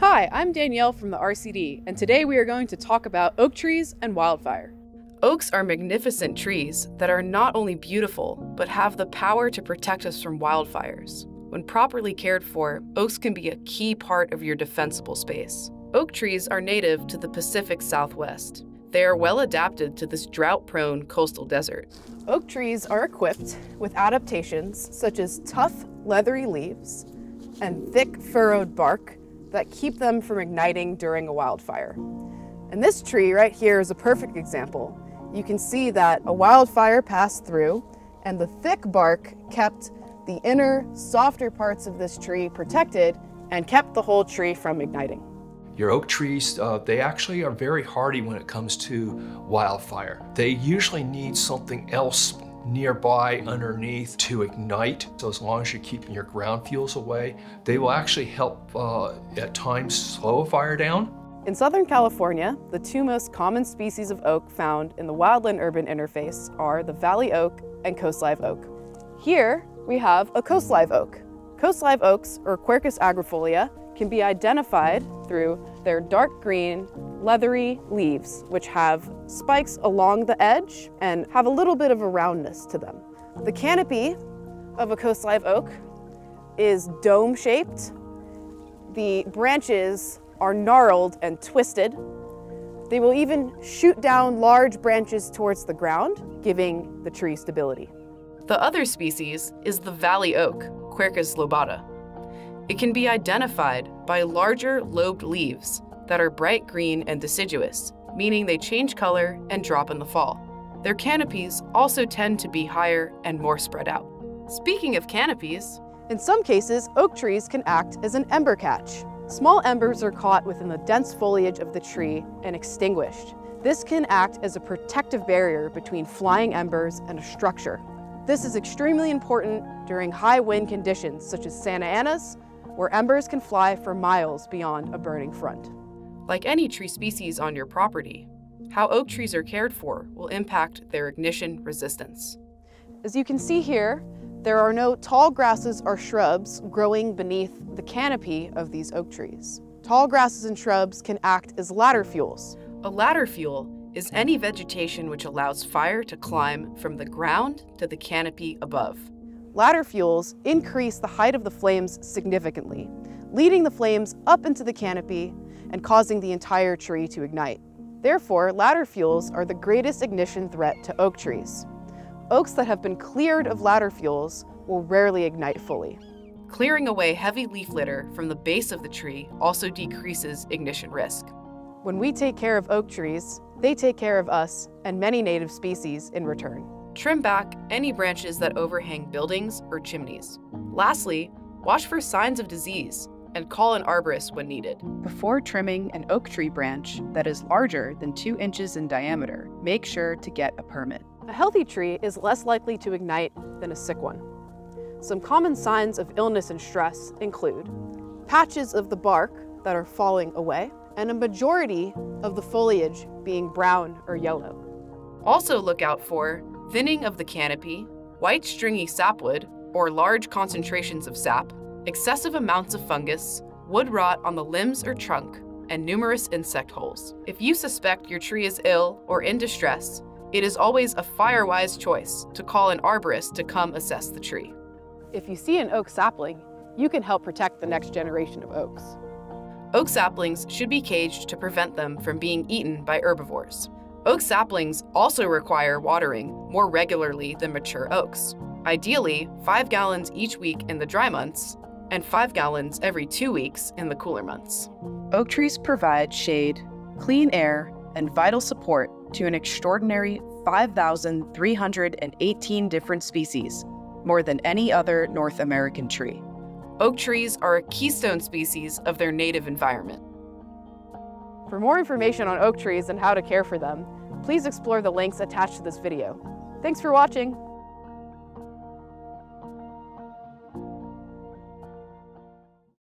Hi, I'm Danielle from the RCD, and today we are going to talk about oak trees and wildfire. Oaks are magnificent trees that are not only beautiful, but have the power to protect us from wildfires. When properly cared for, oaks can be a key part of your defensible space. Oak trees are native to the Pacific Southwest. They are well adapted to this drought prone coastal desert. Oak trees are equipped with adaptations such as tough, leathery leaves and thick, furrowed bark that keep them from igniting during a wildfire. And this tree right here is a perfect example. You can see that a wildfire passed through, and the thick bark kept the inner, softer parts of this tree protected and kept the whole tree from igniting. Your oak trees, uh, they actually are very hardy when it comes to wildfire. They usually need something else nearby underneath to ignite. So as long as you're keeping your ground fuels away, they will actually help uh, at times slow a fire down. In Southern California, the two most common species of oak found in the wildland-urban interface are the valley oak and coast live oak. Here, we have a coast live oak. Coast live oaks, or Quercus agrifolia, can be identified through their dark green, leathery leaves, which have spikes along the edge and have a little bit of a roundness to them. The canopy of a coast live oak is dome-shaped. The branches are gnarled and twisted. They will even shoot down large branches towards the ground, giving the tree stability. The other species is the valley oak, Quercus lobata. It can be identified by larger lobed leaves that are bright green and deciduous, meaning they change color and drop in the fall. Their canopies also tend to be higher and more spread out. Speaking of canopies, in some cases, oak trees can act as an ember catch. Small embers are caught within the dense foliage of the tree and extinguished. This can act as a protective barrier between flying embers and a structure. This is extremely important during high wind conditions such as Santa Ana's, where embers can fly for miles beyond a burning front. Like any tree species on your property, how oak trees are cared for will impact their ignition resistance. As you can see here, there are no tall grasses or shrubs growing beneath the canopy of these oak trees. Tall grasses and shrubs can act as ladder fuels. A ladder fuel is any vegetation which allows fire to climb from the ground to the canopy above. Ladder fuels increase the height of the flames significantly, leading the flames up into the canopy and causing the entire tree to ignite. Therefore, ladder fuels are the greatest ignition threat to oak trees. Oaks that have been cleared of ladder fuels will rarely ignite fully. Clearing away heavy leaf litter from the base of the tree also decreases ignition risk. When we take care of oak trees, they take care of us and many native species in return. Trim back any branches that overhang buildings or chimneys. Lastly, watch for signs of disease and call an arborist when needed. Before trimming an oak tree branch that is larger than 2 inches in diameter, make sure to get a permit. A healthy tree is less likely to ignite than a sick one. Some common signs of illness and stress include patches of the bark that are falling away, and a majority of the foliage being brown or yellow. Also look out for thinning of the canopy, white stringy sapwood, or large concentrations of sap, excessive amounts of fungus, wood rot on the limbs or trunk, and numerous insect holes. If you suspect your tree is ill or in distress, it is always a fire-wise choice to call an arborist to come assess the tree. If you see an oak sapling, you can help protect the next generation of oaks. Oak saplings should be caged to prevent them from being eaten by herbivores. Oak saplings also require watering more regularly than mature oaks. Ideally, 5 gallons each week in the dry months and 5 gallons every two weeks in the cooler months. Oak trees provide shade, clean air, and vital support to an extraordinary 5,318 different species, more than any other North American tree. Oak trees are a keystone species of their native environment. For more information on oak trees and how to care for them, please explore the links attached to this video. Thanks for watching!